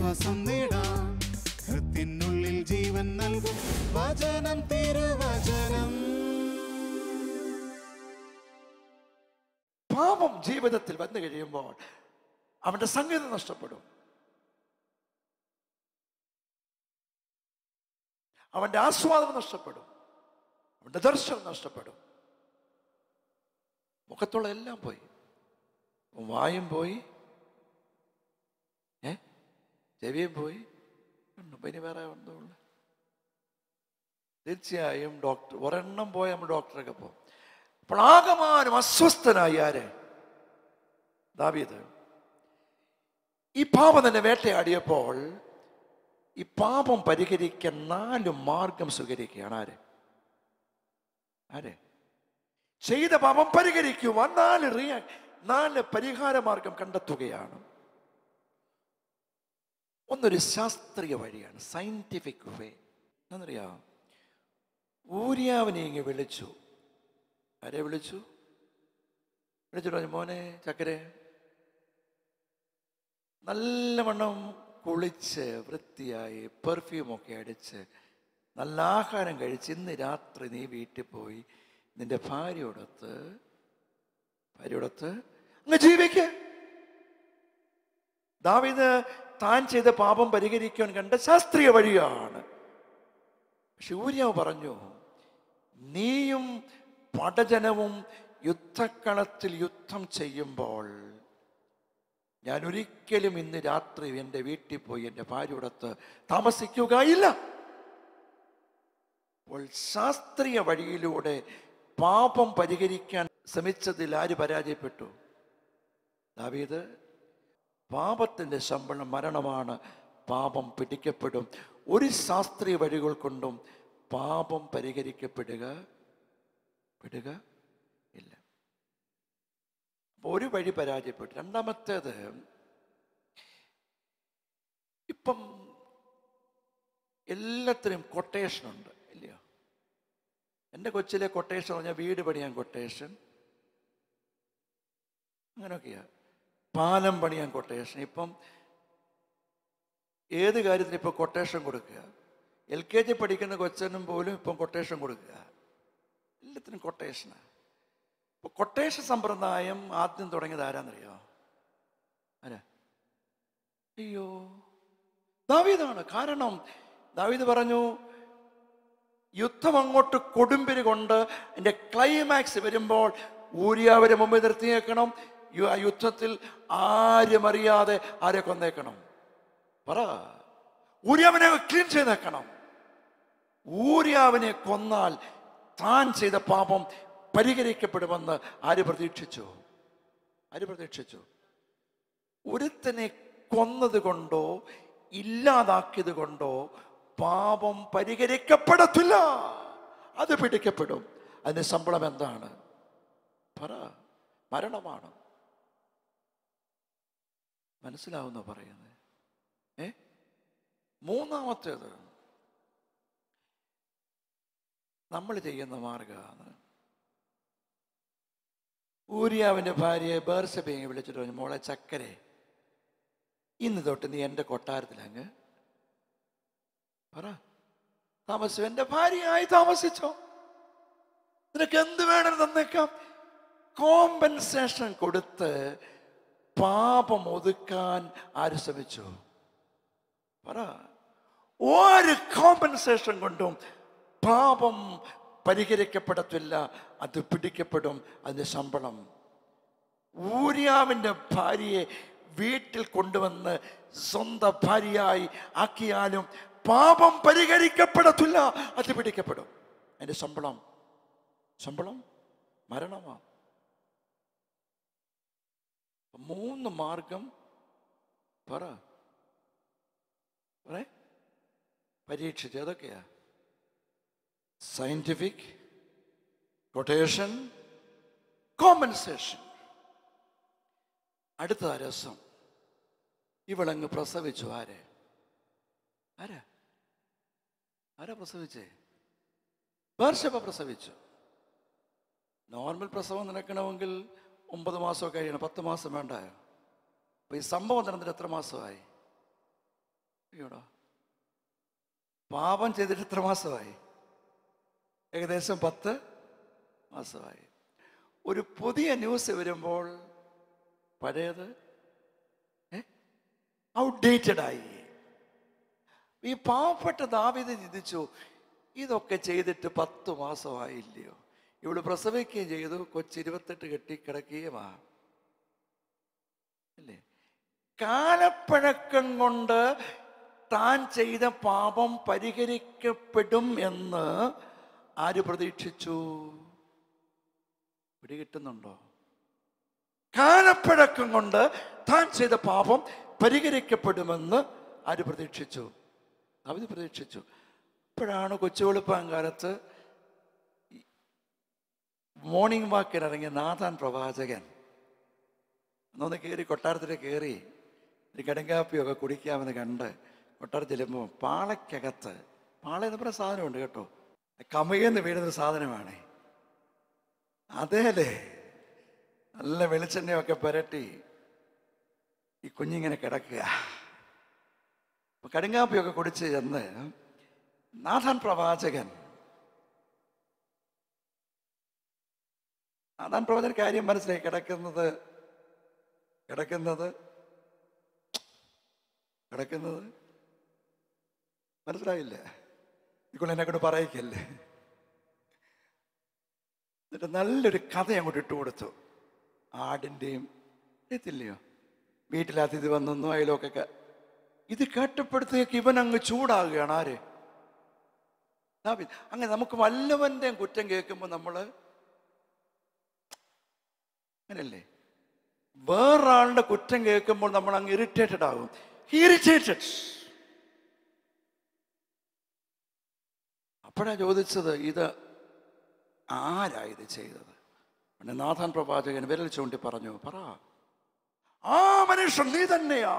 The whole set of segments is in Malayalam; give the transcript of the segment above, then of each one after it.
ആശ്വാസം നേടാം. ഹൃത്തിനുള്ളിൽ ജീവൻ നൽകും. വചനം തിരുവചനം പാപം ജീവിതത്തിൽ വന്നു കഴിയുമ്പോൾ അവന്റെ സംഗീതം നഷ്ടപ്പെടും. അവന്റെ ആസ്വാദനം നഷ്ടപ്പെടും. അവന്റെ ദർശനം നഷ്ടപ്പെടും. മുഖത്തുള്ള എല്ലാം പോയി. വായും പോയി. ചെവിയും പോയി. പിന്നെ വേറെ വേറെ ഒന്നുമില്ല തീർച്ചയായും ഡോക്ടർ ഒരെണ്ണം പോയ നമ്മൾ ഡോക്ടറൊക്കെ പോകും അപ്പോൾ ആകമാനം അസ്വസ്ഥനായി ആര്? ദാവീദ്. ഈ പാപം തന്നെ വേട്ടയാടിയപ്പോൾ ഈ പാപം പരിഹരിക്കാൻ നാല് മാർഗം സ്വീകരിക്കുകയാണ് ആര്? ആര്? ചെയ്ത പാപം പരിഹരിക്കുവാൻ നാല് റിയ നാല് പരിഹാര മാർഗം കണ്ടെത്തുകയാണ്. ഒന്നൊരു ശാസ്ത്രീയ വഴിയാണ് സയന്റിഫിക് വേ എന്നറിയാം? ഊര്യാവിനെ ഇങ്ങ് വിളിച്ചു. ആരെ വിളിച്ചു? വിളിച്ചിട്ട് പറഞ്ഞു മോനെ ചക്കരെ നല്ലവണ്ണം കുളിച്ച് വൃത്തിയായി പെർഫ്യൂമൊക്കെ അടിച്ച് നല്ല ആഹാരം കഴിച്ച് ഇന്ന് രാത്രി നീ വീട്ടിൽ പോയി നിന്റെ ഭാര്യയോടൊത്ത് ഭാര്യയോടൊത്ത് അങ്ങ് ജീവിക്ക്. ദാവീദ് താൻ ചെയ്ത പാപം പരിഹരിക്കുവാൻ കണ്ട ശാസ്ത്രീയ വഴിയാണ്. ഊര്യാവ് പറഞ്ഞു നീയും പടജനവും യുദ്ധക്കളത്തിൽ യുദ്ധം ചെയ്യുമ്പോൾ ഞാൻ ഒരിക്കലും ഇന്ന് രാത്രി എന്റെ വീട്ടിൽ പോയി എന്റെ ഭാര്യയോടത്ത് താമസിക്കുകയില്ല. അപ്പോൾ ശാസ്ത്രീയ വഴിയിലൂടെ പാപം പരിഹരിക്കാൻ ശ്രമിച്ചതിൽ ആര് പരാജയപ്പെട്ടു? ദാവീദ് പാപത്തിന്റെ ശമ്പളം മരണമാണ്. പാപം പിടിക്കപ്പെടും. ഒരു ശാസ്ത്രീയ വഴികൾ കൊണ്ടും പാപം പരിഹരിക്കപ്പെടുക പെടുക ഇല്ല. അപ്പോൾ ഒരു വഴി പരാജയപ്പെട്ടു. രണ്ടാമത്തേത് ഇപ്പം എല്ലാത്തിനും കൊട്ടേഷൻ ഉണ്ട് ഇല്ലയോ? എന്റെ കൊച്ചിലെ കൊട്ടേഷൻ പറഞ്ഞാൽ വീട് പണിയാൻ കൊട്ടേഷൻ അങ്ങനെയൊക്കെയാ. പാലം പണിയാൻ കൊട്ടേഷൻ ഇപ്പം ഏത് കാര്യത്തിന് ഇപ്പം കൊട്ടേഷൻ കൊടുക്കുക. എൽ കെ ജി പഠിക്കുന്ന കൊച്ചനും പോലും ഇപ്പം കൊട്ടേഷൻ കൊടുക്കുക. എല്ലാത്തിനും കൊട്ടേഷനാണ് ഇപ്പൊ കൊട്ടേഷൻ സമ്പ്രദായം ആദ്യം തുടങ്ങിയത് ആരാന്നറിയോ? ആരാ? അയ്യോ. ദാവീദാണ്. കാരണം ദാവീദ് പറഞ്ഞു യുദ്ധം അങ്ങോട്ട് കൊടുമ്പിരി കൊണ്ട് എന്റെ ക്ലൈമാക്സ് വരുമ്പോൾ ഊരിയാവരെ മുമ്പിൽ നിർത്തിയേക്കണം. ആ യുദ്ധത്തിൽ ആരും അറിയാതെ ആരെ കൊന്നേക്കണം? പറ. ഊര്യാവിനെ ക്ലീൻ ചെയ്തേക്കണം. ഊര്യാവിനെ കൊന്നാൽ താൻ ചെയ്ത പാപം പരിഹരിക്കപ്പെടുമെന്ന് ആര് പ്രതീക്ഷിച്ചു? ആര് പ്രതീക്ഷിച്ചു? ഒരുത്തനെ കൊന്നത് കൊണ്ടോ ഇല്ലാതാക്കിയത് കൊണ്ടോ പാപം പരിഹരിക്കപ്പെടത്തില്ല. അത് പിടിക്കപ്പെടും. അതിന് ശമ്പളം എന്താണ്? പറ. മരണമാണ്. മനസ്സിലാവുന്ന പറയുന്നത് ഏ? മൂന്നാമത്തേത്. നമ്മൾ ചെയ്യുന്ന മാർഗമാണ് ഊരിയാവിന്റെ ഭാര്യയെ ബേർസബയെ വിളിച്ചിട്ട് പറഞ്ഞു മോളെ ചക്കരെ ഇന്ന് തൊട്ട് നീ എന്റെ കൊട്ടാരത്തിൽ അങ്ങ് പറ. താമസിച്ചു? എന്റെ ഭാര്യയായി താമസിച്ചോ? നിനക്ക് എന്ത് വേണം തന്നേക്കാം? കോമ്പൻസേഷൻ കൊടുത്ത് പാപം ഒതുക്കാൻ ആര് ശ്രമിച്ചു? പറ. ഒരു കോമ്പൻസേഷൻ കൊണ്ടും പാപം പരിഹരിക്കപ്പെടത്തില്ല അത് പിടിക്കപ്പെടും അതിന്റെ ശമ്പളം. ഊര്യാവിന്റെ ഭാര്യയെ വീട്ടിൽ കൊണ്ടുവന്ന് സ്വന്തം ഭാര്യയായി ആക്കിയാലും പാപം പരിഹരിക്കപ്പെടത്തില്ല അത് പിടിക്കപ്പെടും. അതിന്റെ ശമ്പളം. ശമ്പളം? മരണമാണ് മൂന്ന് മാർഗം പറ. പറ. പരീക്ഷിച്ച് ഏതൊക്കെയാ സയന്റിഫിക് കൊട്ടേഷൻ കോമ്പൻസേഷൻ അടുത്ത രസം. ഇവളങ്ങ് പ്രസവിച്ചു ആരെ? ആരാ? ആരാ പ്രസവിച്ചേ? വർഷപ്പ പ്രസവിച്ചു. നോർമൽ പ്രസവം നടക്കണമെങ്കിൽ ഒമ്പത് മാസമൊക്കെ കഴിയണം പത്ത് മാസം വേണ്ട അപ്പോൾ ഈ സംഭവം നടന്നിട്ട് എത്ര മാസമായി? അയ്യോടാ. പാപം ചെയ്തിട്ട് എത്ര മാസമായി? ഏകദേശം പത്ത് മാസമായി. ഒരു പുതിയ ന്യൂസ് വരുമ്പോൾ പഴയത്? ഔട്ട്ഡേറ്റഡ് ആയി. ഈ പാവപ്പെട്ട ദാവിത ചിന്തിച്ചു ഇതൊക്കെ ചെയ്തിട്ട് പത്ത് മാസമായില്ലയോ? ഇവൾ പ്രസവിക്കുകയും ചെയ്തു. കൊച്ചി ഇരുപത്തെട്ട് കെട്ടി കിടക്കുകയുമാ അല്ലേ കാലപ്പഴക്കം കൊണ്ട് താൻ ചെയ്ത പാപം പരിഹരിക്കപ്പെടും എന്ന് ആര് പ്രതീക്ഷിച്ചു? പിടികിട്ടുന്നുണ്ടോ? കാലപ്പഴക്കം കൊണ്ട് താൻ ചെയ്ത പാപം പരിഹരിക്കപ്പെടുമെന്ന് ആര് പ്രതീക്ഷിച്ചു? അവർ പ്രതീക്ഷിച്ചു. അപ്പോഴാണ് കൊച്ചുവെളുപ്പാൻ കാലത്ത് മോർണിംഗ് വാക്കിൽ ഇറങ്ങിയ നാഥാൻ പ്രവാചകൻ. അന്നൊന്ന് കയറി കൊട്ടാരത്തിൽ കയറി ഒരു കടുങ്കാപ്പിയൊക്കെ കുടിക്കാമെന്ന് കണ്ട് കൊട്ടാരത്തിൽ ചെല്ലുമ്പോൾ പാളയ്ക്കകത്ത് പാള എന്ന് പറഞ്ഞ സാധനമുണ്ട് കേട്ടോ. കമയെന്ന് വീഴുന്നൊരു സാധനമാണ്. അതേലേ നല്ല വെളിച്ചെണ്ണയൊക്കെ പുരട്ടി ഈ കുഞ്ഞിങ്ങനെ കിടക്കുക. കടുങ്കാപ്പിയൊക്കെ കുടിച്ച് ചെന്ന് നാഥൻ പ്രവാചകൻ നാഥാൻ പ്രവചന കാര്യം മനസ്സിലായി? കിടക്കുന്നത് കിടക്കുന്നത് കിടക്കുന്നത്. മനസ്സിലായില്ല? ഇപ്പോൾ എന്നെ കൊണ്ട് പറയിക്കല്ലേ? എന്നിട്ട് നല്ലൊരു കഥ അങ്ങോട്ട് ഇട്ട് കൊടുത്തു. ആടിന്റെയും എത്തില്ലയോ വീട്ടിൽ അതിഥി വന്നു അയലൊക്കെ ഇത് കേട്ടപ്പോഴത്തേക്ക് ഇവൻ അങ്ങ് ചൂടാകുകയാണ്. ആര്. അങ്ങനെ നമുക്ക് വല്ലവന്റെയും കുറ്റം കേൾക്കുമ്പോൾ നമ്മൾ അങ്ങനല്ലേ? വേറൊരാളുടെ കുറ്റം കേൾക്കുമ്പോൾ നമ്മൾ അങ്ങ് ഇറിറ്റേറ്റഡ് ആകും. ഇറിറ്റേറ്റഡ് അപ്പോഴാണ് ചോദിച്ചത് ഇത് ആരാ ചെയ്തത്? പിന്നെ നാഥൻ പ്രവാചകൻ വിരൽ ചൂണ്ടി പറഞ്ഞു പറ ആ മനുഷ്യൻ നീ തന്നെയാ.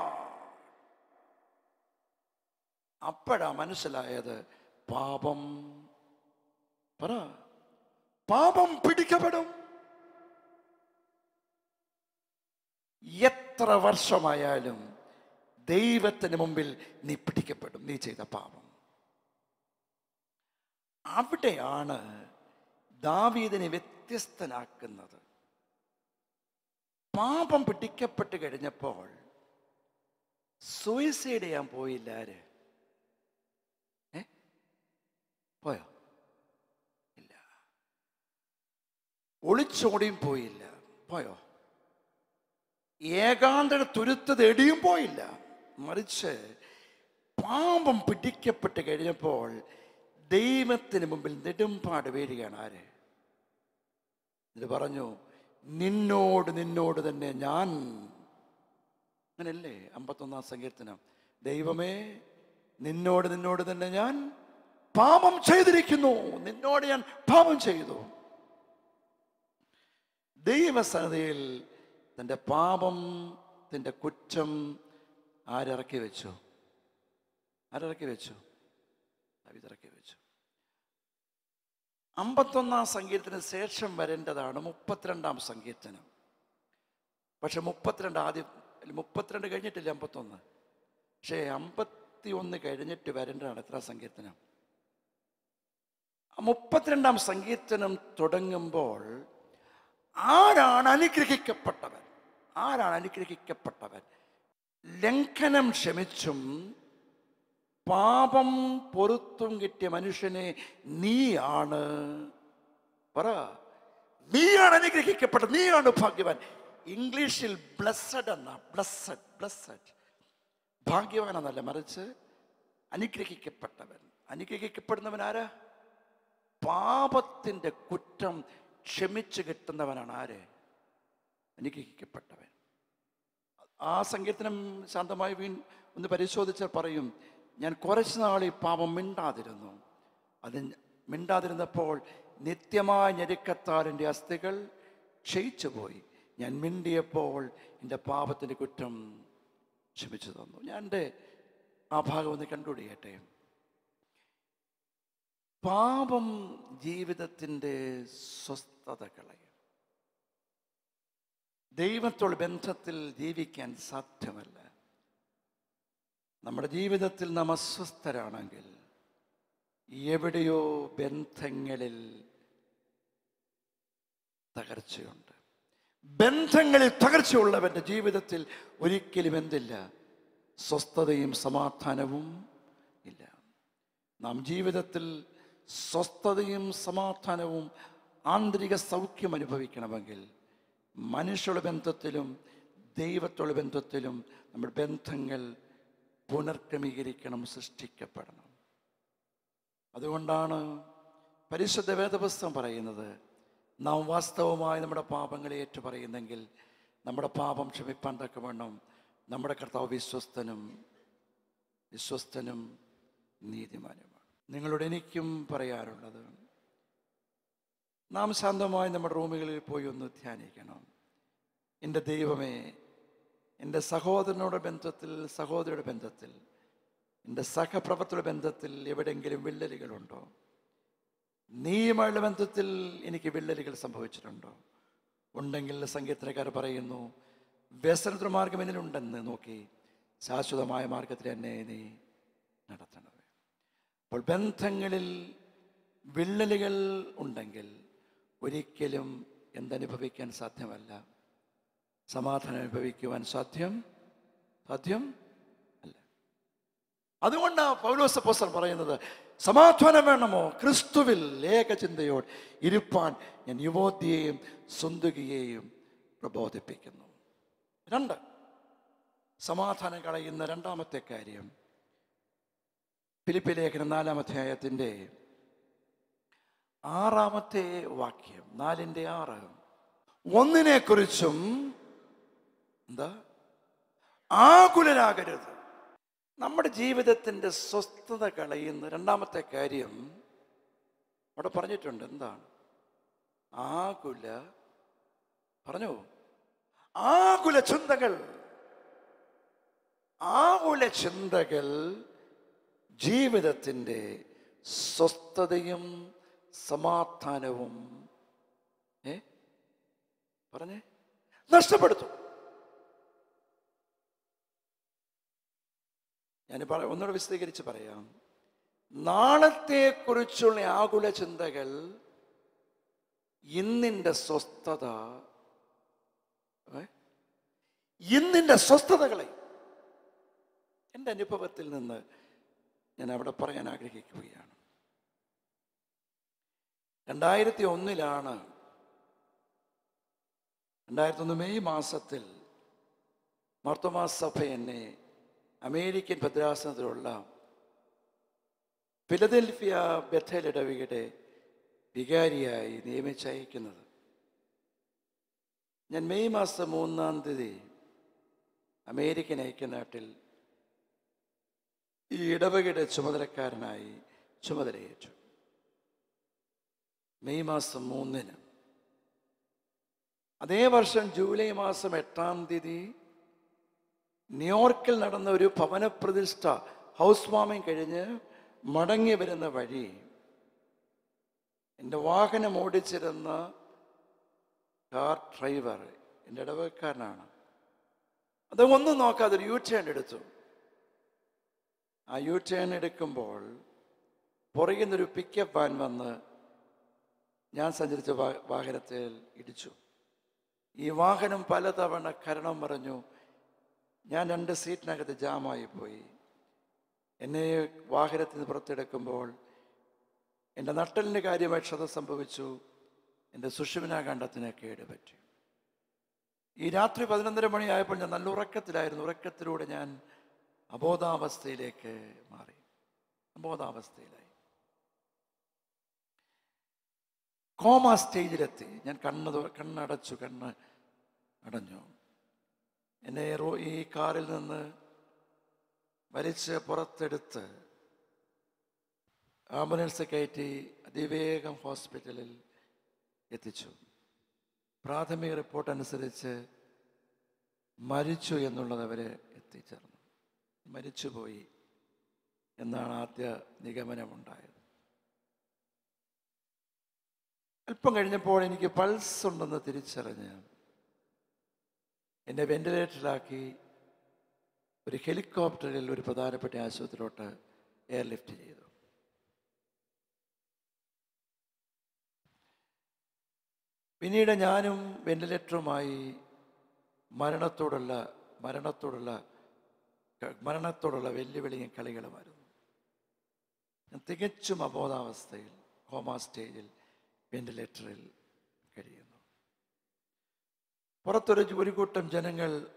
അപ്പോഴാ മനസ്സിലായത് പാപം പറ പാപം പിടിക്കപ്പെടും. എത്ര വർഷമായാലും ദൈവത്തിന് മുമ്പിൽ നീ പിടിക്കപ്പെടും. നീ ചെയ്ത പാപം. അവിടെയാണ് ദാവീദിനെ വ്യത്യസ്തനാക്കുന്നത്. പാപം പിടിക്കപ്പെട്ട് കഴിഞ്ഞപ്പോൾ സൂയിസൈഡ് ചെയ്യാൻ പോയില്ല ആര്? ഏ? പോയോ? ഇല്ല. ഒളിച്ചോടിയും പോയില്ല. പോയോ? ഏകാന്തര തുരുത്ത് തേടിയും പോയില്ല. മറിച്ച് പാപം പിടിക്കപ്പെട്ട് കഴിഞ്ഞപ്പോൾ ദൈവത്തിന് മുമ്പിൽ നെടുമ്പാട് വീഴുകയാണ് ആര്? ഇത് പറഞ്ഞു നിന്നോട് നിന്നോട് തന്നെ ഞാൻ. അങ്ങനല്ലേ അമ്പത്തൊന്നാം സങ്കീർത്തനം? ദൈവമേ നിന്നോട് നിന്നോട് തന്നെ ഞാൻ പാപം ചെയ്തിരിക്കുന്നു. നിന്നോട് ഞാൻ പാപം ചെയ്തു. ദൈവസന്നതയിൽ തന്റെ പാപം തന്റെ കുറ്റം ആരിറക്കി വെച്ചു? ആരിറക്കി വെച്ചു? ഇറക്കി വെച്ചു. അമ്പത്തൊന്നാം സംഗീതത്തിന് ശേഷം വരേണ്ടതാണ് മുപ്പത്തിരണ്ടാം സങ്കീർത്തനം. പക്ഷെ മുപ്പത്തിരണ്ട് ആദ്യം മുപ്പത്തിരണ്ട് കഴിഞ്ഞിട്ടില്ല അമ്പത്തൊന്ന്. പക്ഷേ അമ്പത്തി ഒന്ന് കഴിഞ്ഞിട്ട് വരേണ്ടതാണ് എത്ര സങ്കീർത്തനം? മുപ്പത്തിരണ്ടാം സങ്കീർത്തനം തുടങ്ങുമ്പോൾ ആരാണ് അനുഗ്രഹിക്കപ്പെട്ടവൻ? ആരാണ് അനുഗ്രഹിക്കപ്പെട്ടവൻ? ലംഘനം ക്ഷമിച്ചും പാപം പൊറത്തും കിട്ടിയ മനുഷ്യനെ നീയാണ് പറ. നീയാണ് അനുഗ്രഹിക്കപ്പെട്ടത്. നീയാണ് ഭാഗ്യവാൻ. ഇംഗ്ലീഷിൽ ബ്ലസ്സഡ് എന്ന. ബ്ലസ്സഡ് ബ്ലസ്സഡ് ഭാഗ്യവാൻ എന്നല്ല മറിച്ച് അനുഗ്രഹിക്കപ്പെട്ടവൻ. അനുഗ്രഹിക്കപ്പെടുന്നവൻ ആരാ? പാപത്തിന്റെ കുറ്റം ക്ഷമിച്ചു കിട്ടുന്നവനാണ് ആര്? അനുഗ്രഹിക്കപ്പെട്ടവൻ. ആ സങ്കീർത്തനം ശാന്തമായി വീൺ ഒന്ന് പരിശോധിച്ചാൽ പറയും ഞാൻ കുറച്ച് നാൾ ഈ പാപം മിണ്ടാതിരുന്നു. അത് മിണ്ടാതിരുന്നപ്പോൾ നിത്യമായ ഞെരുക്കത്താൽ എന്റെ അസ്ഥികൾ ക്ഷയിച്ചു പോയി ഞാൻ മിണ്ടിയപ്പോൾ എന്റെ പാപത്തിന്റെ കുറ്റം ക്ഷമിച്ചു തന്നു. ഞാൻ എന്റെ ആ ഭാഗം ഒന്ന് കണ്ടുപിടിക്കട്ടെ. പാപം ജീവിതത്തിന്റെ സ്വസ്ഥത കളയും ദൈവത്തോട് ബന്ധത്തിൽ ജീവിക്കാൻ സാധ്യമല്ല. നമ്മുടെ ജീവിതത്തിൽ നാം അസ്വസ്ഥരാണെങ്കിൽ എവിടെയോ ബന്ധങ്ങളിൽ തകർച്ചയുണ്ട്. ബന്ധങ്ങളിൽ തകർച്ചയുള്ളവന്റെ ജീവിതത്തിൽ ഒരിക്കലും എന്തില്ല? സ്വസ്ഥതയും സമാധാനവും ഇല്ല. നാം ജീവിതത്തിൽ സ്വസ്ഥതയും സമാധാനവും ആന്തരിക സൗഖ്യം അനുഭവിക്കണമെങ്കിൽ മനുഷ്യരുടെ ബന്ധത്തിലും ദൈവത്തോടെ ബന്ധത്തിലും നമ്മുടെ ബന്ധങ്ങൾ പുനർക്രമീകരിക്കണം സൃഷ്ടിക്കപ്പെടണം. അതുകൊണ്ടാണ് പരിശുദ്ധ വേദപുസ്തകം പറയുന്നത് നാം വാസ്തവമായി നമ്മുടെ പാപങ്ങളെ ഏറ്റുപറയുന്നെങ്കിൽ നമ്മുടെ പാപം ക്ഷമിപ്പാൻ തക്കവണ്ണം നമ്മുടെ കർത്താവ് വിശ്വസ്തനും വിശ്വസ്തനും നീതിമാനുമാണ്. നിങ്ങളോട് എനിക്കും പറയാറുള്ളത് നാം ശാന്തമായി നമ്മുടെ റൂമുകളിൽ പോയി ഒന്ന് ധ്യാനിക്കണം. എന്റെ ദൈവമേ എന്റെ സഹോദരനോട് ബന്ധത്തിൽ സഹോദരിയുടെ ബന്ധത്തിൽ എന്റെ സഹപ്രവർത്തയുടെ ബന്ധത്തിൽ എവിടെയെങ്കിലും വിള്ളലുകളുണ്ടോ? നീയുമായുള്ള ബന്ധത്തിൽ എനിക്ക് വിള്ളലുകൾ സംഭവിച്ചിട്ടുണ്ടോ? ഉണ്ടെങ്കിൽ സംഗീതക്കാർ പറയുന്നു വ്യസനത്തിന് മാർഗം എന്നിലുണ്ടെന്ന് നോക്കി ശാശ്വതമായ മാർഗത്തിൽ തന്നെ നീ നടത്തണമേ. അപ്പോൾ ബന്ധങ്ങളിൽ വിള്ളലുകൾ ഉണ്ടെങ്കിൽ ഒരിക്കലും എന്തനുഭവിക്കാൻ സാധ്യമല്ല. സമാധാനം അനുഭവിക്കുവാൻ സാധ്യം സാധ്യം അല്ല. അതുകൊണ്ടാണ് പൗലോസ് അപ്പോസ്തലൻ പറയുന്നത് സമാധാനം വേണമോ? ക്രിസ്തുവിൽ ഏകചിന്തയോട് ഇരുപ്പാൻ ഞാൻ യുവോദ്യയെയും സുന്ദുകിയെയും പ്രബോധിപ്പിക്കുന്നു. രണ്ട് സമാധാനം കളയുന്ന രണ്ടാമത്തെ കാര്യം ഫിലിപ്പി ലേഖനം നാലാം അധ്യായത്തിന്റെ ആറാമത്തെ വാക്യം നാലിന്റെ ആറ്. ഒന്നിനെക്കുറിച്ചും എന്താ? ആകുലരാകരുത്. നമ്മുടെ ജീവിതത്തിന്റെ സ്വസ്ഥത കളയുന്ന രണ്ടാമത്തെ കാര്യം അവിടെ പറഞ്ഞിട്ടുണ്ട്. എന്താണ്? ആകുല പറഞ്ഞു? ആകുല ചിന്തകൾ. ആകുല ചിന്തകൾ ജീവിതത്തിന്റെ സ്വസ്ഥതയും സമാധാനവും ഏ? പറഞ്ഞേ? നഷ്ടപ്പെടുത്തും. ഞാൻ പറ ഒന്നുകൂടെ വിശദീകരിച്ച് പറയാം. നാളത്തെക്കുറിച്ചുള്ള ആകുല ചിന്തകൾ ഇന്നിന്റെ സ്വസ്ഥത? ഇന്നിന്റെ സ്വസ്ഥതകളെ എന്റെ അനുഭവത്തിൽ നിന്ന് ഞാൻ അവിടെ പറയാൻ ആഗ്രഹിക്കുകയാണ്. രണ്ടായിരത്തി ഒന്നിലാണ് രണ്ടായിരത്തി ഒന്ന് മെയ് മാസത്തിൽ മർത്തമാ സഭ എന്നെ അമേരിക്കൻ ഭദ്രാസനത്തിലുള്ള ഫിലദൽഫിയ ബഥേൽ വികാരിയായി നിയമിച്ചയക്കുന്നത്. ഞാൻ മെയ് മാസം മൂന്നാം തീയതി അമേരിക്കൻ ഐക്യനാട്ടിൽ ഈ ഇടവകയുടെ ചുമതലക്കാരനായി ചുമതലയേറ്റു. മെയ് മാസം മൂന്നിന്. അതേ വർഷം ജൂലൈ മാസം എട്ടാം തീയതി ന്യൂയോർക്കിൽ നടന്ന ഒരു ഭവന പ്രതിഷ്ഠ ഹൗസ് വാമിങ് കഴിഞ്ഞ് മടങ്ങി വരുന്ന വഴി എന്റെ വാഹനം ഓടിച്ചിരുന്ന കാർ ഡ്രൈവർ എന്റെ ഇടവക്കാരനാണ്. അത് ഒന്നും നോക്കാതെ ഒരു യു ടേൺ എടുത്തു. ആ യു ടേൺ എടുക്കുമ്പോൾ പുറകിൽ നിന്നൊരു പിക്കപ്പ് വാൻ വന്ന് ഞാൻ സഞ്ചരിച്ച വാഹനത്തിൽ ഇടിച്ചു. ഈ വാഹനം പലതവണ കരണം പറഞ്ഞു ഞാൻ രണ്ട് സീറ്റിനകത്ത് ജാമായി പോയി. എന്നെ വാഹനത്തിൽ നിന്ന് പുറത്തെടുക്കുമ്പോൾ എന്റെ നട്ടലിന് കാര്യമായി ക്ഷത സംഭവിച്ചു. എന്റെ സുഷുവിന കണ്ടത്തിന് കേടുപറ്റി. ഈ രാത്രി പതിനൊന്നര മണിയായപ്പോൾ ഞാൻ നല്ല ഉറക്കത്തിലായിരുന്നു. ഉറക്കത്തിലൂടെ ഞാൻ അബോധാവസ്ഥയിലേക്ക് മാറി. അബോധാവസ്ഥയിലായി. കോമ സ്റ്റേജിലെത്തി. ഞാൻ കണ്ണ് കണ്ണടച്ചു കണ്ണ് അടഞ്ഞു. എന്നെ ഈ കാറിൽ നിന്ന് വലിച്ച് പുറത്തെടുത്ത് ആംബുലൻസ് കയറ്റി അതിവേഗം ഹോസ്പിറ്റലിൽ എത്തിച്ചു. പ്രാഥമിക റിപ്പോർട്ട് അനുസരിച്ച് മരിച്ചു എന്നുള്ളത് അവരെ എത്തിച്ചേർന്നു. മരിച്ചുപോയി എന്നാണ് ആദ്യ നിഗമനമുണ്ടായത്. അല്പം കഴിഞ്ഞപ്പോൾ എനിക്ക് പൾസ് ഉണ്ടെന്ന് തിരിച്ചറിഞ്ഞ് എന്നെ വെന്റിലേറ്ററിലാക്കി ഒരു ഹെലികോപ്റ്ററിൽ ഒരു പ്രധാനപ്പെട്ട ആശുപത്രിയിലോട്ട് എയർലിഫ്റ്റ് ചെയ്തു. പിന്നീട് ഞാനും വെന്റിലേറ്ററുമായി മരണത്തോടുള്ള മരണത്തോടുള്ള മരണത്തോടുള്ള വെല്ലുവിളിയും കളികളുമായിരുന്നു. തികച്ചും അബോധാവസ്ഥയിൽ കോമ സ്റ്റേജിൽ വെന്റിലേറ്ററിൽ കഴിയുന്നു. പുറത്തൊരു ഒരു കൂട്ടം ജനങ്ങൾ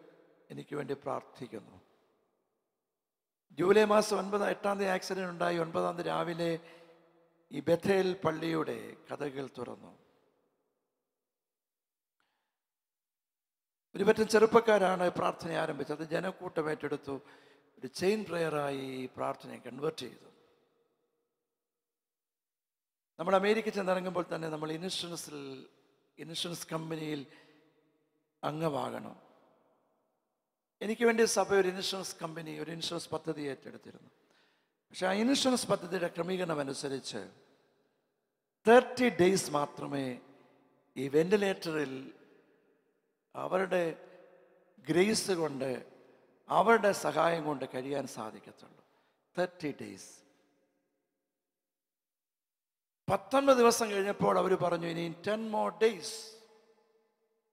എനിക്ക് വേണ്ടി പ്രാർത്ഥിക്കുന്നു. ജൂലൈ മാസം ഒൻപത് എട്ടാം തീയതി ആക്സിഡന്റ് ഉണ്ടായി. ഒൻപതാം തീയതി രാവിലെ ഈ ബഥേൽ പള്ളിയുടെ കഥകൾ തുറന്നു. ഒരു പറ്റം ചെറുപ്പക്കാരാണ് പ്രാർത്ഥന ആരംഭിച്ചത്. ജനക്കൂട്ടം ഏറ്റെടുത്തു. ഒരു ചെയിൻ പ്രെയറായി പ്രാർത്ഥനയെ കൺവേർട്ട് ചെയ്തു. നമ്മൾ അമേരിക്ക ചെന്നിറങ്ങുമ്പോൾ തന്നെ നമ്മൾ ഇൻഷുറൻസിൽ ഇൻഷുറൻസ് കമ്പനിയിൽ അംഗമാകണം. എനിക്ക് വേണ്ടി സഭ ഒരു ഇൻഷുറൻസ് കമ്പനി ഒരു ഇൻഷുറൻസ് പദ്ധതി ഏറ്റെടുത്തിരുന്നു. പക്ഷേ ആ ഇൻഷുറൻസ് പദ്ധതിയുടെ ക്രമീകരണം അനുസരിച്ച് തേർട്ടി ഡേയ്സ് മാത്രമേ ഈ വെന്റിലേറ്ററിൽ അവരുടെ ഗ്രേസ് കൊണ്ട് അവരുടെ സഹായം കൊണ്ട് കഴിയാൻ സാധിക്കത്തുള്ളൂ. Thirty days. പത്തൊൻപത് ദിവസം കഴിഞ്ഞപ്പോൾ അവർ പറഞ്ഞു ഇനി ടെൻ മോർ ഡേയ്സ്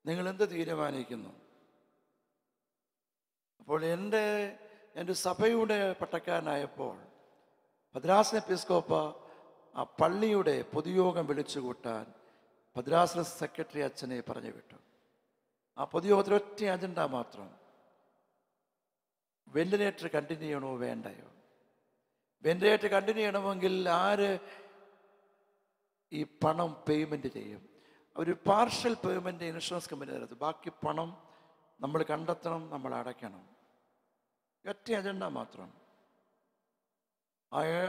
നിങ്ങൾ എന്ത് തീരുമാനിക്കുന്നു? അപ്പോൾ എന്റെ എന്റെ സഭയുടെ പട്ടക്കാരനായപ്പോൾ ഭദ്രാസന പിസ്കോപ്പ ആ പള്ളിയുടെ പൊതുയോഗം വിളിച്ചു കൂട്ടാൻ ഭദ്രാസന സെക്രട്ടറി അച്ഛനെ പറഞ്ഞു വിട്ടു. ആ പൊതുയോഗത്തിൽ ഒറ്റ അജണ്ട മാത്രം. വെന്റിലേറ്റർ കണ്ടിന്യൂ ചെയ്യണോ വേണ്ടയോ? വെന്റിലേറ്റർ കണ്ടിന്യൂ ചെയ്യണമെങ്കിൽ ആര് ഈ പണം പേയ്മെന്റ് ചെയ്യും. അവർ പാർഷ്യൽ പേയ്മെന്റ് ഇൻഷുറൻസ് കമ്പനി തരത്ത് ബാക്കി പണം നമ്മൾ കണ്ടെത്തണം നമ്മൾ അടയ്ക്കണം. ഒറ്റ അജണ്ട മാത്രം.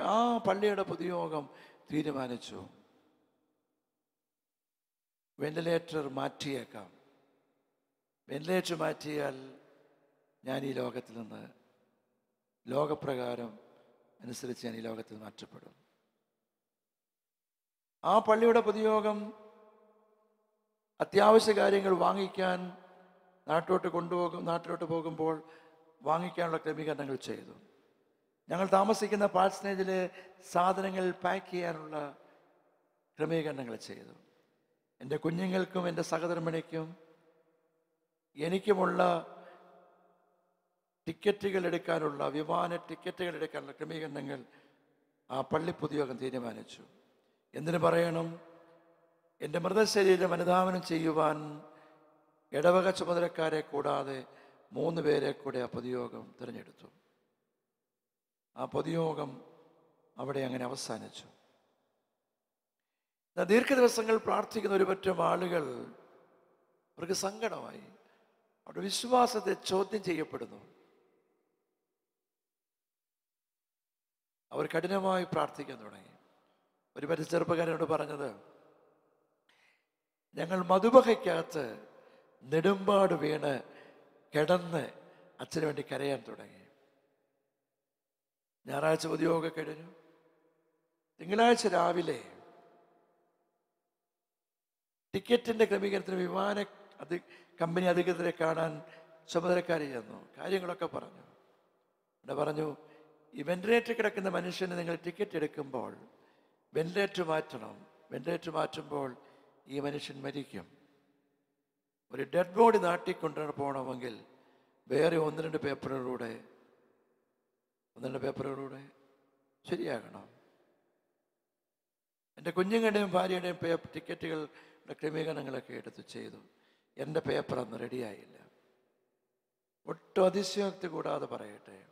ആ പള്ളിയുടെ പൊതുയോഗം തീരുമാനിച്ചു. വെന്റിലേറ്റർ മാറ്റിയേക്കാം. വെന്റിലേറ്റർ മാറ്റിയാൽ ഞാൻ ഈ ലോകത്തിൽ നിന്ന് ലോകപ്രകാരം അനുസരിച്ച് ഞാൻ ഈ ലോകത്തിൽ മാറ്റപ്പെടും. ആ പള്ളിയുടെ പൊതുയോഗം അത്യാവശ്യ കാര്യങ്ങൾ വാങ്ങിക്കാൻ നാട്ടിലോട്ട് കൊണ്ടുപോകും നാട്ടിലോട്ട് പോകുമ്പോൾ വാങ്ങിക്കാനുള്ള ക്രമീകരണങ്ങൾ ചെയ്തു. ഞങ്ങൾ താമസിക്കുന്ന പാഴ്സനേജിലെ സാധനങ്ങൾ പാക്ക് ചെയ്യാനുള്ള ക്രമീകരണങ്ങൾ ചെയ്തു. എന്റെ കുഞ്ഞുങ്ങൾക്കും എന്റെ സഹധർമ്മിണിക്കും എനിക്കുമുള്ള ടിക്കറ്റുകൾ എടുക്കാനുള്ള വിമാന ടിക്കറ്റുകൾ എടുക്കാനുള്ള ക്രമീകരണങ്ങൾ ആ പള്ളി പൊതുയോഗം തീരുമാനിച്ചു. എന്തിനു പറയണം? എന്റെ മൃതശരീരം അനുധാവനം ചെയ്യുവാൻ ഇടവക ചുമതലക്കാരെ കൂടാതെ മൂന്ന് പേരെ കൂടെ ആ പൊതുയോഗം തിരഞ്ഞെടുത്തു. ആ പൊതുയോഗം അവിടെ അങ്ങനെ അവസാനിച്ചു. ദീർഘദിവസങ്ങൾ പ്രാർത്ഥിക്കുന്ന ഒരു പറ്റം ആളുകൾ അവർക്ക് സങ്കടമായി. അവരുടെ വിശ്വാസത്തെ ചോദ്യം ചെയ്യപ്പെടുന്നു. അവർ കഠിനമായി പ്രാർത്ഥിക്കാൻ തുടങ്ങി. ഒരു പരി ചെറുപ്പക്കാരനോട് പറഞ്ഞത് ഞങ്ങൾ മധുബഹയ്ക്കകത്ത് നെടുമ്പാട് വീണ് കിടന്ന് അച്ഛന് വേണ്ടി കരയാൻ തുടങ്ങി. ഞായറാഴ്ച ഉദ്യോഗം കഴിഞ്ഞു. തിങ്കളാഴ്ച രാവിലെ ടിക്കറ്റിന്റെ ക്രമീകരണത്തിന് വിമാന അധി കമ്പനി അധികൃതരെ കാണാൻ ചുമതലക്കാരി ചെന്നു. കാര്യങ്ങളൊക്കെ പറഞ്ഞു. അവിടെ പറഞ്ഞു ഈ വെന്റിലേറ്റർ കിടക്കുന്ന മനുഷ്യന് നിങ്ങൾ ടിക്കറ്റ് എടുക്കുമ്പോൾ വെന്റിലേറ്റർ മാറ്റണം. വെന്റിലേറ്റർ മാറ്റുമ്പോൾ ഈ മനുഷ്യൻ മരിക്കും. ഒരു ഡെഡ് ബോഡി നാട്ടിൽ പോകണമെങ്കിൽ വേറെ ഒന്ന് രണ്ട് പേപ്പറുകളിലൂടെ ഒന്ന് രണ്ട് പേപ്പറുകളിലൂടെ ശരിയാകണം. എന്റെ കുഞ്ഞുങ്ങളുടെയും ഭാര്യയുടെയും പേ ടിക്കറ്റുകളുടെ ക്രമീകരണങ്ങളൊക്കെ എടുത്ത് ചെയ്തു. എന്റെ പേപ്പർ അന്ന് റെഡിയായില്ല. ഒട്ടും അതിശയോക്തി കൂടാതെ പറയട്ടെ.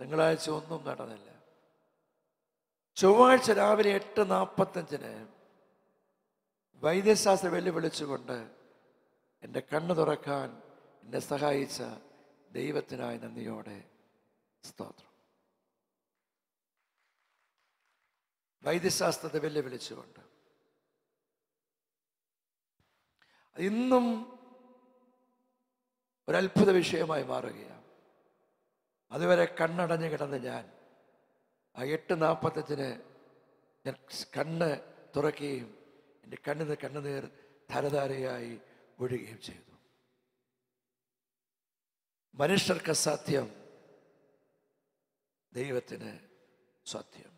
തിങ്കളാഴ്ച ഒന്നും നടന്നില്ല. ചൊവ്വാഴ്ച രാവിലെ എട്ട് നാൽപ്പത്തഞ്ചിന് വൈദ്യശാസ്ത്ര വെല്ലുവിളിച്ചുകൊണ്ട് എന്റെ കണ്ണ് തുറക്കാൻ എന്നെ സഹായിച്ച ദൈവത്തിനായി നന്ദിയോടെ സ്തോത്രം. വൈദ്യശാസ്ത്രത്തെ വെല്ലുവിളിച്ചുകൊണ്ട്. ഇന്നും ഒരത്ഭുത വിഷയമായി മാറുകയാണ്. അതുവരെ കണ്ണടഞ്ഞ് കിടന്ന് ഞാൻ ആ എട്ട് നാൽപ്പത്തഞ്ചിന് ഞാൻ കണ്ണ് തുറക്കുകയും എന്റെ കണ്ണിന് കണ്ണുനീർ ധാരധാരയായി ഒഴുകുകയും ചെയ്തു. മനുഷ്യർക്ക് അസാധ്യം ദൈവത്തിന് സത്യം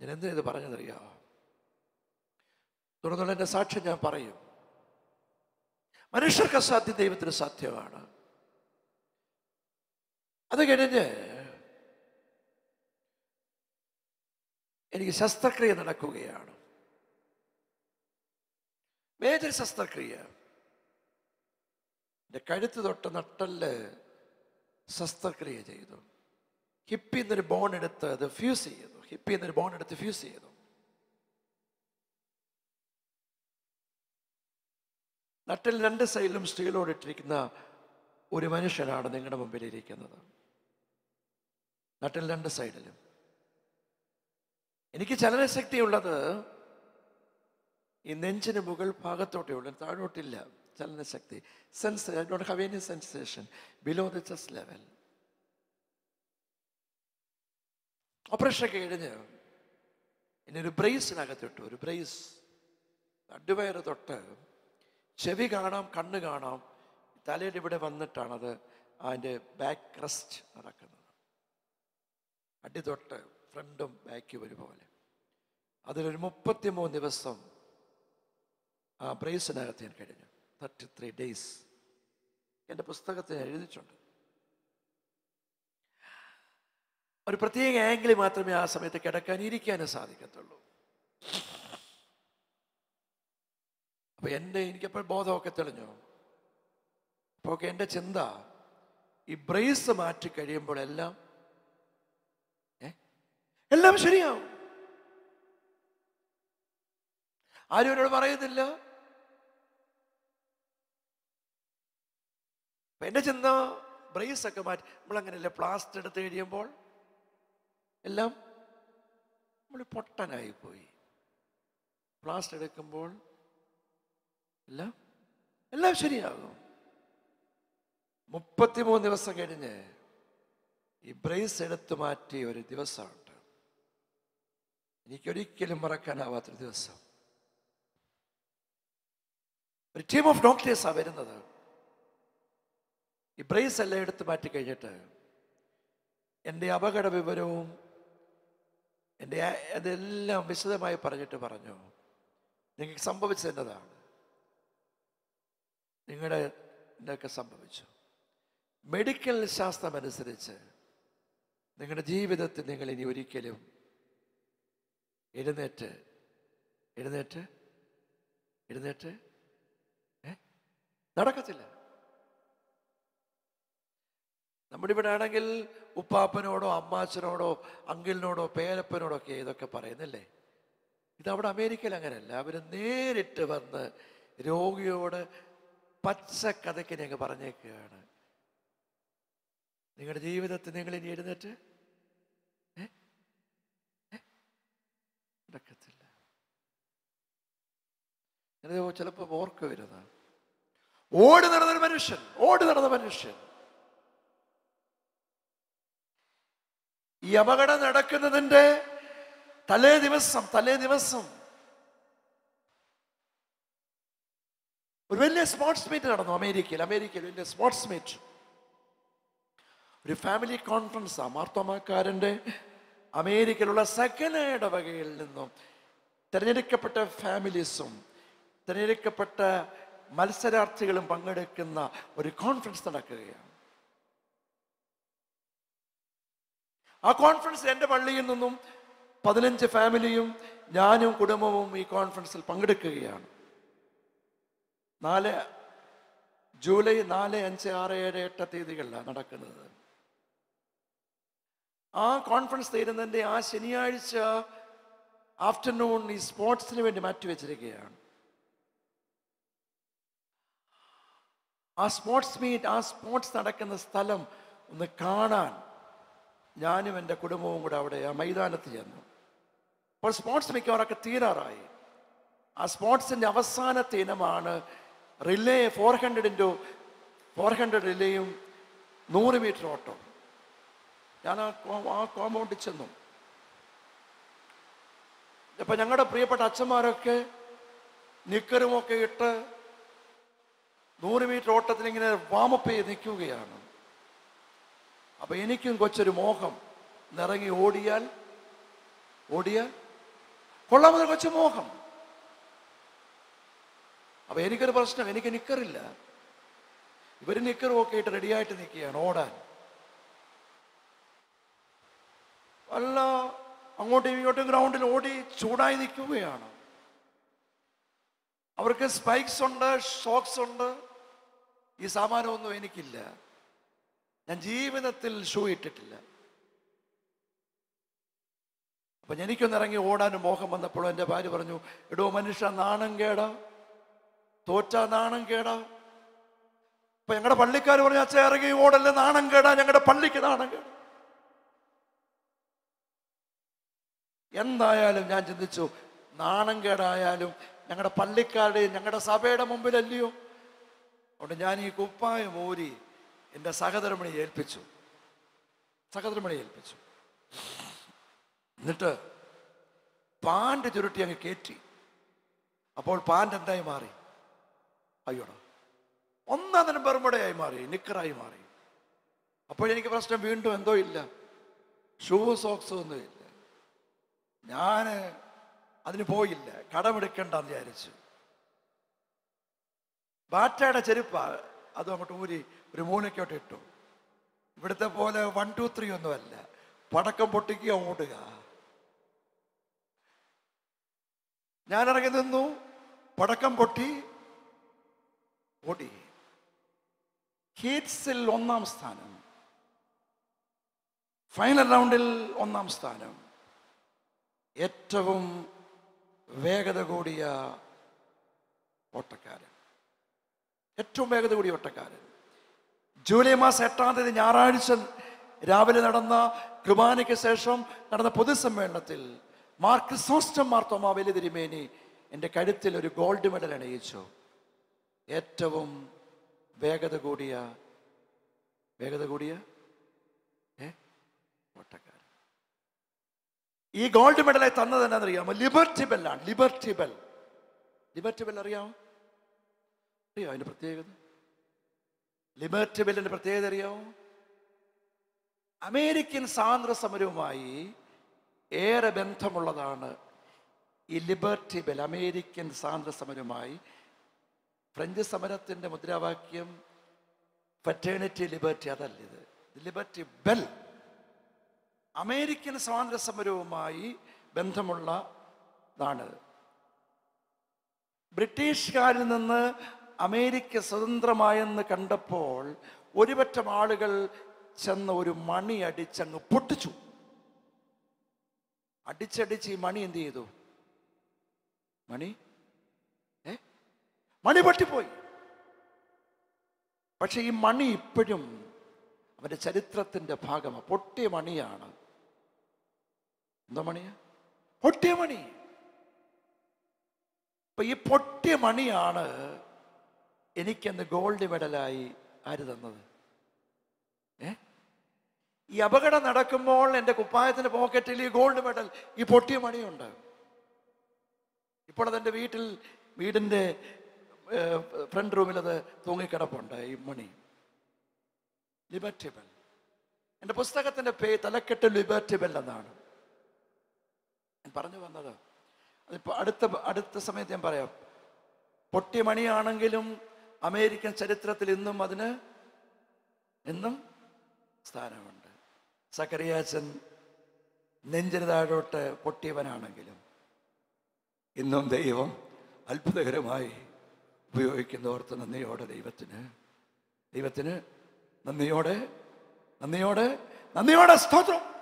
ഞാൻ എന്തിനാ ഇത് പറഞ്ഞതറിയാമോ തുടർന്നുള്ള എന്റെ സാക്ഷ്യം ഞാൻ പറയും. മനുഷ്യർക്ക് അസാധ്യം ദൈവത്തിന് സത്യമാണ് അത് കഴിഞ്ഞ് എനിക്ക് ശസ്ത്രക്രിയ നടക്കുകയാണ്. മേജർ ശസ്ത്രക്രിയ. എന്റെ കഴുത്ത് തൊട്ട് നട്ടൽ ശസ്ത്രക്രിയ ചെയ്തു. ഹിപ്പിൽ നിന്നൊരു ബോൺ എടുത്ത് അത് ഫ്യൂസ് ചെയ്തു. ഹിപ്പിൽ നിന്നൊരു ബോൺ എടുത്ത് ഫ്യൂസ് ചെയ്തു. നട്ടിൽ രണ്ട് സൈഡിലും സ്റ്റീലോട് ഇട്ടിരിക്കുന്ന ഒരു മനുഷ്യനാണ് നിങ്ങളുടെ മുമ്പിൽ ഇരിക്കുന്നത്. നട്ടിൽ രണ്ട് സൈഡിലും. എനിക്ക് ചലനശക്തി ഉള്ളത് ഈ നെഞ്ചിന് മുകൾ ഭാഗത്തോട്ടേ ഉള്ളൂ. താഴോട്ടില്ല ചലനശക്തി sense I don't have any sensation below the chest level operation കഴിഞ്ഞ് എന്നെ ഒരു ബ്രേസിനകത്തിട്ടു ഒരു ബ്രേസ് അടിവയറ് തൊട്ട് ചെവി കാണാം കണ്ണ് കാണാം. തലയുടെ ഇവിടെ വന്നിട്ടാണത് അതിന്റെ ബാക്ക് ക്രസ്റ്റ് നടക്കുന്നത്. അടി തൊട്ട് ഫ്രണ്ടും ബാക്കും ഒരുപോലെ. അതിലൊരു മുപ്പത്തിമൂന്ന് ദിവസം ആ ബ്രേസിനകത്ത് ഞാൻ കഴിഞ്ഞു. തേർട്ടി ത്രീ ഡേയ്സ് എന്റെ പുസ്തകത്തിൽ ഞാൻ എഴുതിയിട്ടുണ്ട്. ഒരു പ്രത്യേക ആംഗിളിൽ മാത്രമേ ആ സമയത്ത് കിടക്കാൻ ഇരിക്കാനും സാധിക്കത്തുള്ളൂ. അപ്പൊ എന്റെ എനിക്കപ്പോൾ ബോധമൊക്കെ തെളിഞ്ഞു. അപ്പോൾ എന്റെ ചിന്ത ഈ ബ്രേസ് മാറ്റി ഏ? എല്ലാം ശരിയാവും. ആരും എന്നോട് പറയുന്നില്ല എന്റെ ചിന്ത ബ്രേസ് ഒക്കെ മാറ്റി. നമ്മളങ്ങനെയല്ലേ പ്ലാസ്റ്റർ എടുത്ത് കഴിയുമ്പോൾ എല്ലാം നമ്മൾ പൊട്ടനായി പോയി. പ്ലാസ്റ്റർ എടുക്കുമ്പോൾ എല്ലാം എല്ലാം ശരിയാകും. മുപ്പത്തിമൂന്ന് ദിവസം കഴിഞ്ഞ് ഈ ബ്രേസ് എടുത്തു മാറ്റിയ ഒരു ദിവസമുണ്ട് എനിക്കൊരിക്കലും മറക്കാനാവാത്തൊരു ദിവസം. ഒരു ടീം ഓഫ് ഡോക്ടേഴ്സാണ് വരുന്നത്. ഈ ബ്രേസ് എല്ലാം എടുത്ത് മാറ്റി കഴിഞ്ഞിട്ട് എന്റെ അപകട വിവരവും എന്റെ അതെല്ലാം വിശദമായി പറഞ്ഞിട്ട് പറഞ്ഞു നിങ്ങൾക്ക് സംഭവിച്ചത് എന്നതാണ്. നിങ്ങളുടെ ഇതൊക്കെ സംഭവിച്ചു. മെഡിക്കൽ ശാസ്ത്രമനുസരിച്ച് നിങ്ങളുടെ ജീവിതത്തിൽ നിങ്ങൾ ഇനി ഒരിക്കലും എഴുന്നേറ്റ്. എഴുന്നേറ്റ്. എഴുന്നേറ്റ്. നടക്കത്തില്ല. നമ്മുടെ ഇവിടെ ആണെങ്കിൽ ഉപ്പാപ്പനോടോ അമ്മാച്ചനോടോ അങ്കിളിനോടോ പേരപ്പനോടോ ഒക്കെ ഇതൊക്കെ പറയുന്നില്ലേ? അവിടെ അമേരിക്കയിൽ അങ്ങനെയല്ല. അവർ നേരിട്ട് വന്ന് രോഗിയോട് പച്ച പച്ചക്കഥയ്ക്ക് ഞങ്ങൾ പറഞ്ഞേക്കുകയാണ് നിങ്ങളുടെ ജീവിതത്തിൽ നിങ്ങൾ ഇനി എഴുന്നേറ്റ് ഏ? ഏ? നടക്കത്തില്ല ഞാനത് ചിലപ്പോൾ ഓർക്ക് വരുന്നത്. ഓടി നടന്നൊരു മനുഷ്യൻ ഓടി നടന്ന മനുഷ്യൻ. ഈ അപകടം നടക്കുന്നതിന്റെ തലേ ദിവസം തലേ ദിവസം ഒരു വലിയ സ്പോർട്സ് മീറ്റ് നടന്നു അമേരിക്കയിൽ. അമേരിക്കയിൽ വലിയ സ്പോർട്സ് മീറ്റ് ഒരു ഫാമിലി കോൺഫറൻസ് ആ മാർത്തോമാക്കാരന്റെ അമേരിക്കയിലുള്ള സകല ഇടവകയിൽ നിന്നും തിരഞ്ഞെടുക്കപ്പെട്ട ഫാമിലീസും തിരഞ്ഞെടുക്കപ്പെട്ട മത്സരാർത്ഥികളും പങ്കെടുക്കുന്ന ഒരു കോൺഫറൻസ് നടക്കുകയാണ്. ആ കോൺഫറൻസ് എന്റെ പള്ളിയിൽ നിന്നും പതിനഞ്ച് ഫാമിലിയും ഞാനും കുടുംബവും ഈ കോൺഫറൻസിൽ പങ്കെടുക്കുകയാണ്. നാല് ജൂലൈ നാല് അഞ്ച് ആറ് ഏഴ് എട്ട് തീയതികളിലാണ് നടക്കുന്നത്. ആ കോൺഫറൻസ് തീരുന്നതിന്റെ ആ ശനിയാഴ്ച ആഫ്റ്റർനൂൺ ഈ സ്പോർട്സിന് വേണ്ടി മാറ്റിവെച്ചിരിക്കുകയാണ്. ആ സ്പോർട്സ് മീറ്റ് ആ സ്പോർട്സ് നടക്കുന്ന സ്ഥലം ഒന്ന് കാണാൻ ഞാനും എന്റെ കുടുംബവും കൂടെ അവിടെ ആ മൈതാനത്ത് ചെന്നു. അപ്പോൾ സ്പോർട്സ് മിക്കവാറൊക്കെ തീരാറായി. ആ സ്പോർട്സിന്റെ അവസാനത്തെ ഇനമാണ് relay four hundred into four hundred റിലേയും നൂറ് മീറ്റർ ഓട്ടോ. ഞാൻ ആ ആ കോമ്പൗണ്ടിൽ ചെന്നു. അപ്പം ഞങ്ങളുടെ പ്രിയപ്പെട്ട അച്ഛന്മാരൊക്കെ നിക്കറുമൊക്കെ ഇട്ട് നൂറ് മീറ്റർ ഓട്ടത്തിൽ ഇങ്ങനെ വാമപ്പ് ചെയ്ത് നിൽക്കുകയാണ്. അപ്പൊ എനിക്കും കൊച്ചൊരു മോഹം. നിറങ്ങി ഓടിയാൽ ഓടിയാൽ കൊള്ളാമത് കൊച്ചു മോഹം. അപ്പൊ എനിക്കൊരു പ്രശ്നം എനിക്ക് നിക്കറില്ല. ഇവർ നിക്കറും ഒക്കെ ഇട്ട് റെഡിയായിട്ട് നിൽക്കുകയാണ് ഓടാൻ. അല്ല അങ്ങോട്ടും ഇങ്ങോട്ടും ഗ്രൗണ്ടിൽ ഓടി ചൂടായി നിൽക്കുകയാണ്. അവർക്ക് സ്പൈക്സ് ഉണ്ട് ഷോക്സ് ഉണ്ട്. ഈ സാമാനമൊന്നും എനിക്കില്ല. ഞാൻ ജീവിതത്തിൽ ഷൂ ഇട്ടിട്ടില്ല. അപ്പൊ എനിക്കൊന്ന് ഇറങ്ങി ഓടാനും മോഹം വന്നപ്പോഴും എന്റെ ഭാര്യ പറഞ്ഞു എടോ മനുഷ്യ നാണം കേടാ. തോറ്റ നാണം കേടാ. അപ്പൊ ഞങ്ങളുടെ പള്ളിക്കാർ പറഞ്ഞു അച്ഛ ഇറങ്ങി ഓടല്ല നാണം കേടാ. ഞങ്ങളുടെ പള്ളിക്ക് നാണം കേടാ. എന്തായാലും ഞാൻ ചിന്തിച്ചു നാണം കേടായാലും ഞങ്ങളുടെ പള്ളിക്കാരുടെയും ഞങ്ങളുടെ സഭയുടെ മുമ്പിലല്ലയോ? അതുകൊണ്ട് ഞാൻ ഈ കുപ്പായം ഊരി എന്റെ സഹധർമ്മിണി ഏൽപ്പിച്ചു. സഹധർമ്മിണി ഏൽപ്പിച്ചു. എന്നിട്ട് പാന്റെ ചുരുട്ടി അങ്ങ് കയറ്റി അപ്പോൾ പാന്റെ എന്തായി മാറി? അയ്യോടാ. ഒന്നാം തന്നെ ബർമുടയായി മാറി നിക്കറായി മാറി. അപ്പോഴെനിക്ക് പ്രശ്നം വീണ്ടും എന്തോ ഇല്ല. ഷൂ സോക്സ് ഒന്നും ഇല്ല. ഞാൻ അതിന് പോയില്ല. കടമെടുക്കണ്ടെന്ന് വിചാരിച്ചു. ബാറ്റയുടെ ചെരുപ്പാണ് അത് അങ്ങോട്ട് ഊരി ഒരു മൂലയ്ക്കോട്ട് ഇട്ടു. ഇവിടുത്തെ പോലെ വൺ ടു ത്രീ ഒന്നുമല്ല പടക്കം പൊട്ടിക്കുക ഓടുക. ഞാൻ ഇറങ്ങി നിന്നു. പടക്കം പൊട്ടി ഓടി. ഹീറ്റ്സിൽ ഒന്നാം സ്ഥാനം. ഫൈനൽ റൗണ്ടിൽ ഒന്നാം സ്ഥാനം. ഏറ്റവും വേഗത കൂടിയ ഓട്ടക്കാരൻ. ഏറ്റവും വേഗത കൂടി ഓട്ടക്കാരൻ ജൂലൈ മാസം എട്ടാം തീയതി ഞായറാഴ്ച രാവിലെ നടന്ന കുർബാനയ്ക്ക് ശേഷം നടന്ന പൊതുസമ്മേളനത്തിൽ മാർക്ക് സോസ്റ്റം മാർത്തോമാ വലിയ തിരുമേനി എന്റെ കഴുത്തിൽ ഒരു ഗോൾഡ് മെഡൽ അണിയിച്ചു. ഏറ്റവും വേഗത കൂടിയ വേഗത കൂടിയ ഏ? ഓട്ടക്കാരൻ ഈ ഗോൾഡ് മെഡലായി തന്നത് എന്നാണെന്നറിയാമോ liberty ബെല്ലാണ്. Liberty bell. Liberty bell അറിയാമോ? അറിയോ അതിന്റെ പ്രത്യേകത? ലിബർട്ടി ബില്ലിന്റെ പ്രത്യേകത അറിയാമോ അമേരിക്കൻ സ്വാതന്ത്ര്യ സമരവുമായി ഏറെ ബന്ധമുള്ളതാണ് ഈ ലിബർട്ടി ബെൽ അമേരിക്കൻ സ്വാതന്ത്ര്യ സമരവുമായി ഫ്രഞ്ച് സമരത്തിന്റെ മുദ്രാവാക്യം ഫെറ്റേണിറ്റി ലിബർട്ടി അതല്ല ഇത്. ലിബർട്ടി ബെൽ അമേരിക്കൻ സ്വാതന്ത്ര്യ സമരവുമായി ബന്ധമുള്ളതാണ്. ബ്രിട്ടീഷുകാരിൽ നിന്ന് അമേരിക്ക സ്വതന്ത്രമായെന്ന് കണ്ടപ്പോൾ ഒരുപറ്റം ആളുകൾ ചെന്ന് ഒരു മണി അടിച്ചങ്ങ് പൊട്ടിച്ചു. അടിച്ചടിച്ച് ഈ മണി എന്ത് ചെയ്തു? മണി? ഏ? മണി പൊട്ടിപ്പോയി. പക്ഷെ ഈ മണി ഇപ്പോഴും അവന്റെ ചരിത്രത്തിന്റെ ഭാഗമാണ് പൊട്ടിയ മണിയാണ്. എന്താ മണിയാ? പൊട്ടിയ മണി. ഇപ്പൊ ഈ പൊട്ടിയ മണിയാണ് എനിക്കെന്ന് ഗോൾഡ് മെഡലായി ആര് തന്നത്? ഏ? ഈ അപകടം നടക്കുമ്പോൾ എന്റെ കുപ്പായത്തിന്റെ പോക്കറ്റിൽ ഈ ഗോൾഡ് മെഡൽ ഈ പൊട്ടിയ മണിയുണ്ട്. ഇപ്പോൾ അതെന്റെ വീട്ടിൽ വീടിന്റെ ഫ്രണ്ട് റൂമിൽ അത് തൂങ്ങിക്കിടപ്പുണ്ട് ഈ മണി. ലിബർട്ടിബൽ എന്റെ പുസ്തകത്തിന്റെ പേ തലക്കെട്ട് ലിബർട്ടിബൽ എന്നാണ്. ഞാൻ പറഞ്ഞു വന്നത്. അതിപ്പോ അടുത്ത അടുത്ത സമയത്ത് ഞാൻ പറയാം. പൊട്ടിയ മണിയാണെങ്കിലും അമേരിക്കൻ ചരിത്രത്തിൽ ഇന്നും അതിന് ഇന്നും സ്ഥാനമുണ്ട്. സക്കറിയാച്ചൻ നെഞ്ചിന് താഴോട്ട് പൊട്ടിയവനാണെങ്കിലും ഇന്നും ദൈവം അത്ഭുതകരമായി ഉപയോഗിക്കുന്നോർത്ത് നന്ദിയോടെ ദൈവത്തിന് ദൈവത്തിന് നന്ദിയോടെ നന്ദിയോടെ നന്ദിയോടെ സ്തോത്രം.